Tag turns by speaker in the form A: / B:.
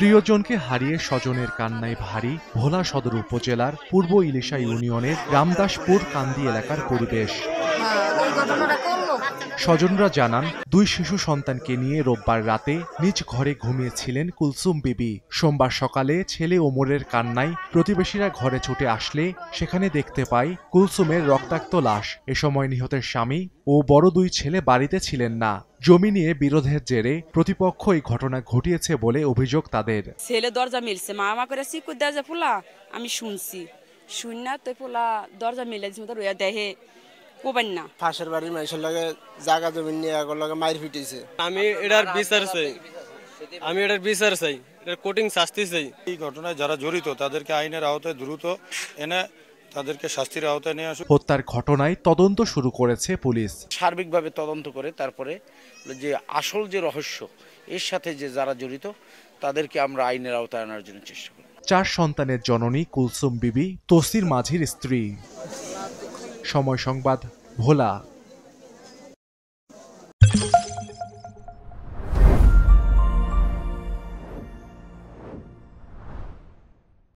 A: প্রিয়জনকে হারিয়ে স্বজনের কান্নায় ভারী ভোলা সদর উপজেলার পূর্ব ইলিশা ইউনিয়নের রামদাসপুর কান্দি এলাকার পরিবেশ।
B: করল
A: স্বজনরা জানান, দুই শিশু সন্তানকে নিয়ে রোববার রাতে নিজ ঘরে ঘুমিয়েছিলেন কুলসুম বিবি। সোমবার সকালে ছেলে ওমরের কান্নায় প্রতিবেশীরা ঘরে ছুটে আসলে সেখানে দেখতে পায় কুলসুমের রক্তাক্ত লাশ। এ সময় নিহতের স্বামী ও বড় দুই ছেলে বাড়িতে ছিলেন না। জমি নিয়ে বিরোধের জেরে প্রতিপক্ষ এই ঘটনা ঘটিয়েছে বলে অভিযোগ তাদের।
C: ছেলে দরজা মিলছে। মা মা করে সিকুর দরজা ফুলা, আমি শুনছি। শুন না তো ফুলা, দরজা মিলে দেহে। কোবেন না।
D: পাশের বাড়ির মানুষের লগে জায়গা জমি নিয়ে আগর লগে মাইর ফিটেছে
E: আমি এটার বিচার চাই। আমি এটার বিচার চাই। এটার কোটিং শাস্তি চাই।
F: এই ঘটনায় যারা জড়িত তাদেরকে আইনের আওতায় দ্রুত এনে তাদেরকে শাস্তির আওতায় নিয়ে আসুক
A: হত্যার ঘটনায় তদন্ত শুরু করেছে পুলিশ।
G: সার্বিকভাবে তদন্ত করে তারপরে যে আসল যে রহস্য এর সাথে যে যারা জড়িত তাদেরকে আমরা আইনের আওতায় আনার জন্য চেষ্টা করি
A: চার সন্তানের জননী কুলসুম বিবি তসির মাঝির স্ত্রী। সময় সংবাদ ভোলা